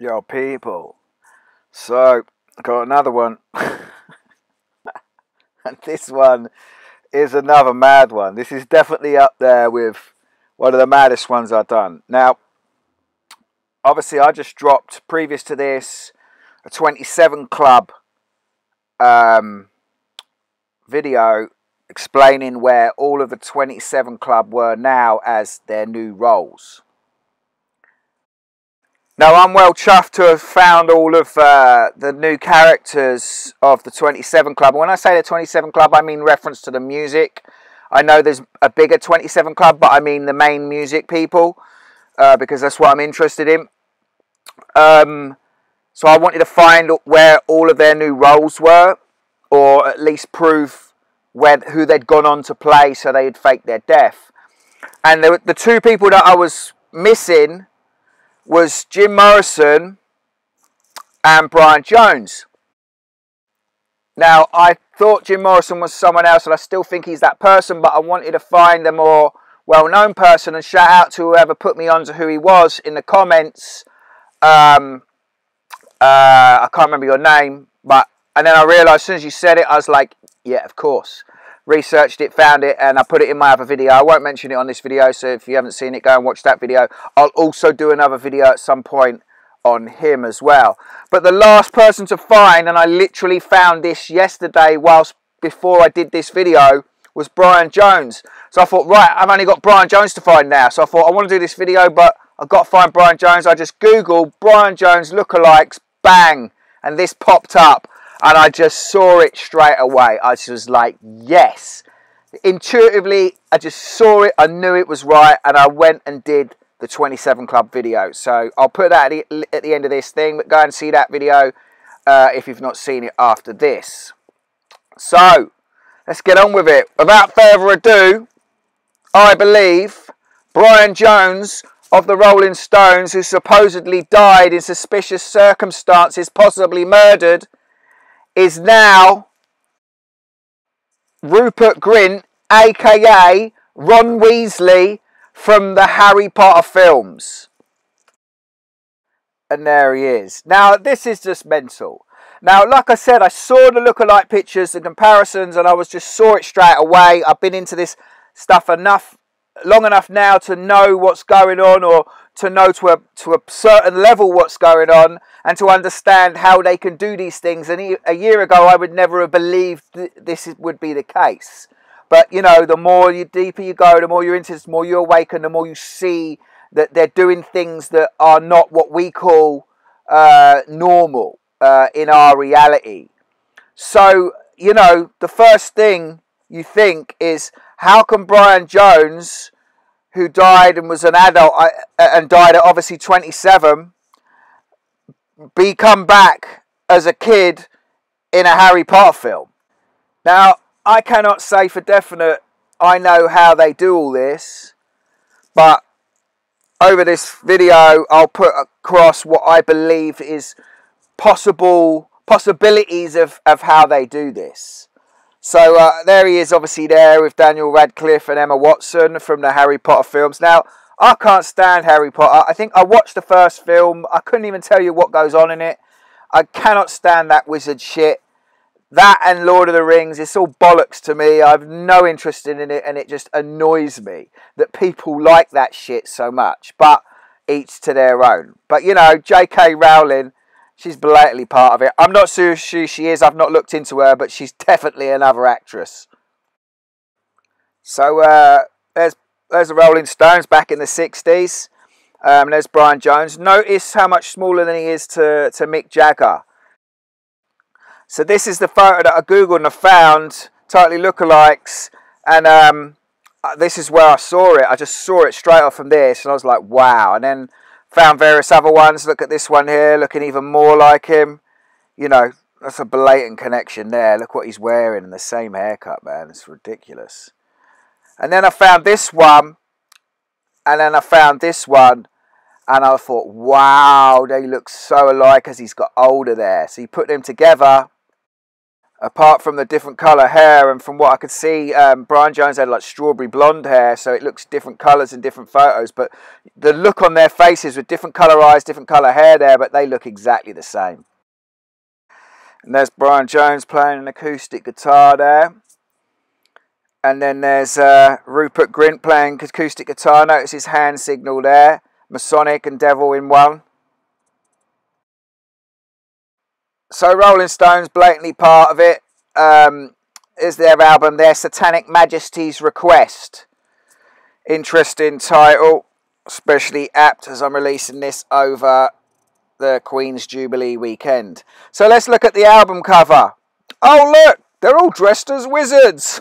Yo, people. So, got another one. and this one is another mad one. This is definitely up there with one of the maddest ones I've done. Now, obviously, I just dropped, previous to this, a 27 Club um, video explaining where all of the 27 Club were now as their new roles. Now, I'm well chuffed to have found all of uh, the new characters of the 27 Club. when I say the 27 Club, I mean reference to the music. I know there's a bigger 27 Club, but I mean the main music people uh, because that's what I'm interested in. Um, so I wanted to find where all of their new roles were, or at least prove where who they'd gone on to play so they'd fake their death. And the, the two people that I was missing was Jim Morrison and Brian Jones. Now, I thought Jim Morrison was someone else, and I still think he's that person, but I wanted to find a more well known person and shout out to whoever put me onto who he was in the comments. Um, uh, I can't remember your name, but and then I realised as soon as you said it, I was like, yeah, of course. Researched it, found it, and I put it in my other video. I won't mention it on this video, so if you haven't seen it, go and watch that video. I'll also do another video at some point on him as well. But the last person to find, and I literally found this yesterday whilst before I did this video, was Brian Jones. So I thought, right, I've only got Brian Jones to find now. So I thought, I want to do this video, but I've got to find Brian Jones. I just Googled Brian Jones lookalikes, bang, and this popped up. And I just saw it straight away. I just was like, yes. Intuitively, I just saw it. I knew it was right. And I went and did the 27 Club video. So I'll put that at the, at the end of this thing. But go and see that video uh, if you've not seen it after this. So, let's get on with it. Without further ado, I believe Brian Jones of the Rolling Stones, who supposedly died in suspicious circumstances, possibly murdered, is now Rupert Grint, aka Ron Weasley from the Harry Potter films. And there he is. Now, this is just mental. Now, like I said, I saw the lookalike pictures and comparisons, and I was just saw it straight away. I've been into this stuff enough, long enough now to know what's going on, or to know to a to a certain level what's going on, and to understand how they can do these things. And a year ago, I would never have believed th- this would be the case. But you know, the more you deeper you go, the more you're into the more you awaken, the more you see that they're doing things that are not what we call uh, normal uh, in our reality. So you know, the first thing you think is, how can Brian Jones, who died and was an adult uh, and died at obviously 27, be come back as a kid in a Harry Potter film. Now, I cannot say for definite I know how they do all this, but over this video I'll put across what I believe is possible possibilities of, of how they do this. So uh, there he is, obviously there with Daniel Radcliffe and Emma Watson from the Harry Potter films. Now, I can't stand Harry Potter. I think I watched the first film. I couldn't even tell you what goes on in it. I cannot stand that wizard shit. That and Lord of the Rings, it's all bollocks to me. I've no interest in it and it just annoys me that people like that shit so much. But each to their own. But you know, J.K. Rowling, she's blatantly part of it. I'm not sure who she is. I've not looked into her, but she's definitely another actress. So uh, there's there's the Rolling Stones back in the 60s. Um, there's Brian Jones. Notice how much smaller than he is to, to Mick Jagger. So this is the photo that I googled and I found, totally lookalikes, and um, uh, this is where I saw it. I just saw it straight off from this, and I was like, wow. And then found various other ones. Look at this one here, looking even more like him. You know, that's a blatant connection there. Look what he's wearing and the same haircut, man. It's ridiculous. And then I found this one, and then I found this one, and I thought, wow, they look so alike as he's got older there. So you put them together, apart from the different colour hair and from what I could see, um, Brian Jones had like strawberry blonde hair, so it looks different colours in different photos. But the look on their faces with different colour eyes, different colour hair there, but they look exactly the same. And there's Brian Jones playing an acoustic guitar there. And then there's uh, Rupert Grint playing acoustic guitar. Notice his hand signal there. Masonic and Devil in one. So Rolling Stones blatantly part of it. Um, is their album, their Satanic Majesties Request. Interesting title, especially apt as I'm releasing this over the Queen's Jubilee weekend. So let's look at the album cover. Oh look, they're all dressed as wizards.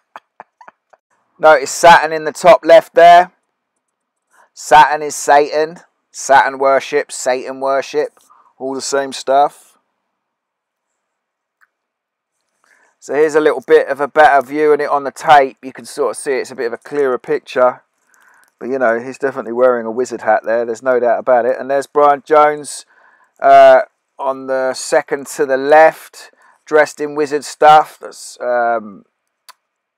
Notice Saturn in the top left there. Saturn is Satan. Saturn worship, Satan worship all the same stuff. So here's a little bit of a better view and it on the tape. You can sort of see it's a bit of a clearer picture. But you know, he's definitely wearing a wizard hat there. There's no doubt about it. And there's Brian Jones uh, on the second to the left, dressed in wizard stuff. That's um,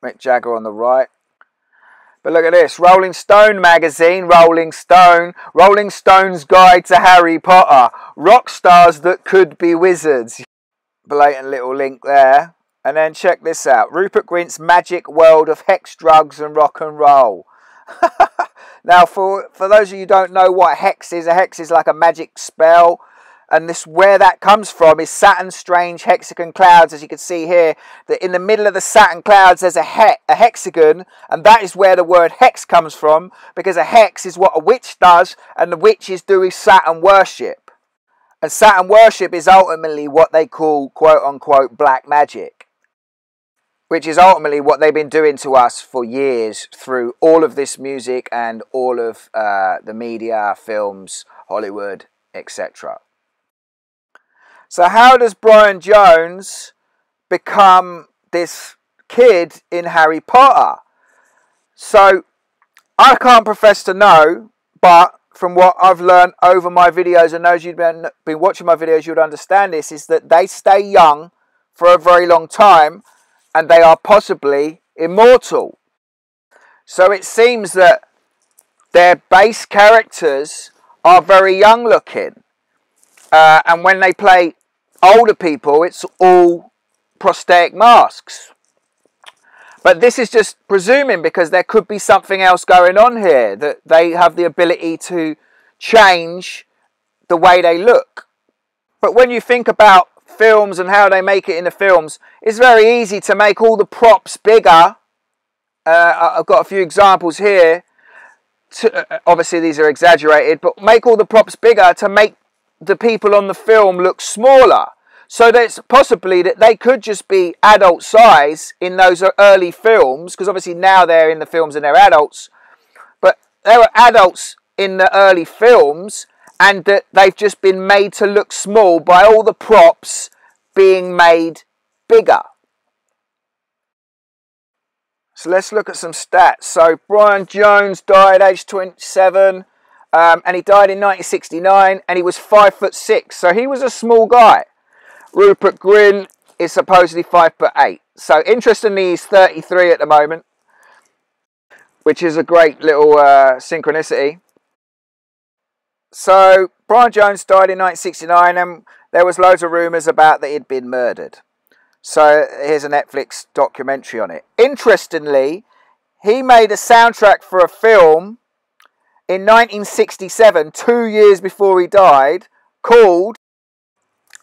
Mick Jagger on the right. But look at this Rolling Stone magazine, Rolling Stone, Rolling Stone's Guide to Harry Potter, rock stars that could be wizards. Blatant little link there. And then check this out Rupert Grint's Magic World of Hex, Drugs, and Rock and Roll. now, for, for those of you who don't know what hex is, a hex is like a magic spell and this where that comes from is Saturn's strange hexagon clouds, as you can see here. That in the middle of the Saturn clouds there's a, he a hexagon, and that is where the word hex comes from, because a hex is what a witch does, and the witch is doing Saturn worship. And Saturn worship is ultimately what they call quote unquote black magic. Which is ultimately what they've been doing to us for years through all of this music and all of uh, the media, films, Hollywood, etc. So how does Brian Jones become this kid in Harry Potter? So I can't profess to know, but from what I've learned over my videos, and those you've been, been watching my videos, you'd understand this, is that they stay young for a very long time and they are possibly immortal. So it seems that their base characters are very young looking. Uh, and when they play older people, it's all prosthetic masks. But this is just presuming because there could be something else going on here that they have the ability to change the way they look. But when you think about films and how they make it in the films, it's very easy to make all the props bigger. Uh, I've got a few examples here. To, uh, obviously, these are exaggerated, but make all the props bigger to make the people on the film look smaller. So that's possibly that they could just be adult size in those early films, because obviously now they're in the films and they're adults, but they were adults in the early films, and that they've just been made to look small by all the props being made bigger. So let's look at some stats. So Brian Jones died at age 27. Um, and he died in 1969 and he was five foot six. So he was a small guy. Rupert grint is supposedly five foot eight. So interestingly he's 33 at the moment which is a great little uh, synchronicity. So brian jones died in 1969 and there was loads of rumors about that he'd been murdered. So here's a netflix documentary on it. Interestingly he made a soundtrack for a film in 1967, two years before he died, called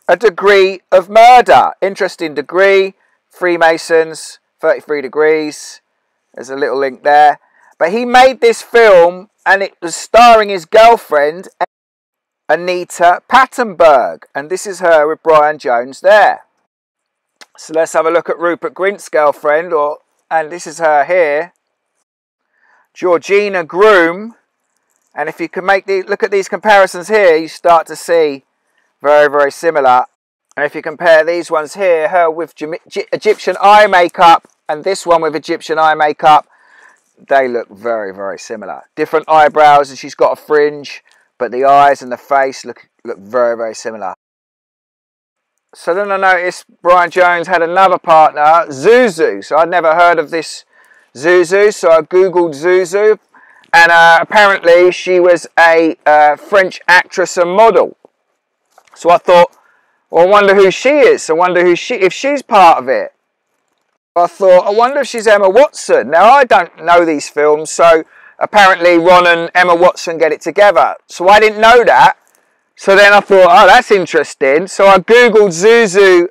A Degree of Murder. Interesting degree, Freemasons, 33 degrees. There's a little link there. But he made this film and it was starring his girlfriend, Anita Pallenberg. And this is her with Brian Jones there. So let's have a look at Rupert Grint's girlfriend, or and this is her here. Georgina Groome and if you can make the look at these comparisons here, you start to see very, very similar. And if you compare these ones here, her with Egyptian eye makeup and this one with Egyptian eye makeup, they look very, very similar. Different eyebrows and she's got a fringe, but the eyes and the face look, look very, very similar. So then I noticed Brian Jones had another partner, Zouzou. So I'd never heard of this Zouzou, so I googled Zouzou, and uh, apparently she was a uh, French actress and model. So I thought, well, I wonder who she is. I wonder who she, if she's part of it. I thought, I wonder if she's Emma Watson. Now I don't know these films, so apparently Ron and Emma Watson get it together. So I didn't know that. So then I thought, oh, that's interesting. So I googled Zouzou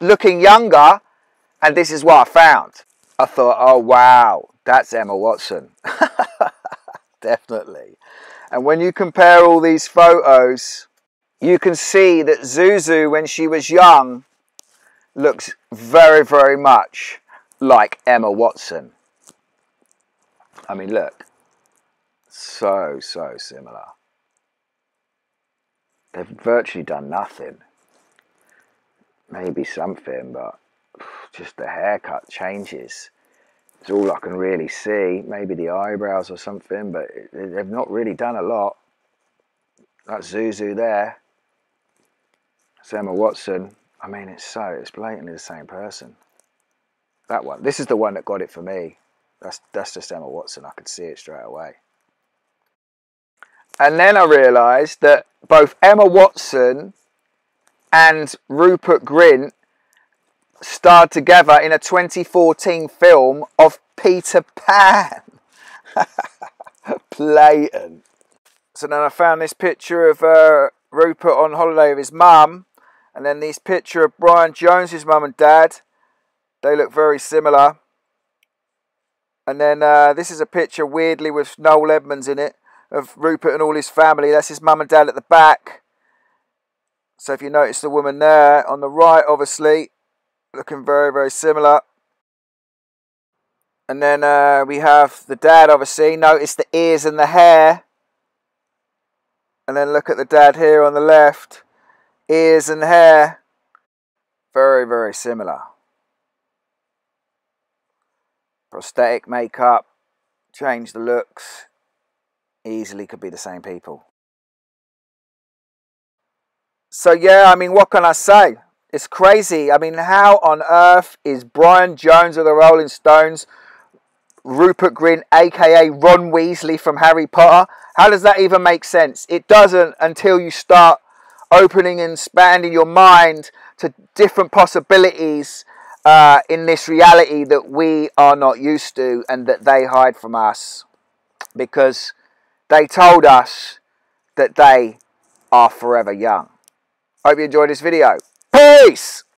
looking younger, and this is what I found. I thought, oh wow, that's Emma Watson. Definitely. And when you compare all these photos, you can see that Zouzou, when she was young, looks very, very much like Emma Watson. I mean, look, so, so similar. They've virtually done nothing. Maybe something, but just the haircut changes. It's all I can really see. Maybe the eyebrows or something, but they've not really done a lot. That's Zouzou there. Emma Watson. I mean, it's so, it's blatantly the same person. That one. This is the one that got it for me. That's, that's just Emma Watson. I could see it straight away. And then I realised that both Emma Watson and Rupert Grint starred together in a 2014 film of Peter Pan. Blatant. So then I found this picture of uh, Rupert on holiday with his mum, and then this picture of Brian Jones's mum and dad. They look very similar. And then uh, this is a picture, weirdly, with Noel Edmonds in it, of Rupert and all his family. That's his mum and dad at the back. So if you notice the woman there on the right, obviously, looking very, very similar. And then uh, we have the dad, obviously. Notice the ears and the hair. And then look at the dad here on the left. Ears and hair. Very, very similar. Prosthetic makeup. Change the looks. Easily could be the same people. So yeah, I mean, what can I say? It's crazy. I mean, how on earth is Brian Jones of the Rolling Stones, Rupert Grint, aka Ron Weasley from Harry Potter? How does that even make sense? It doesn't until you start opening and expanding your mind to different possibilities uh, in this reality that we are not used to and that they hide from us because they told us that they are forever young. Hope you enjoyed this video. Peace!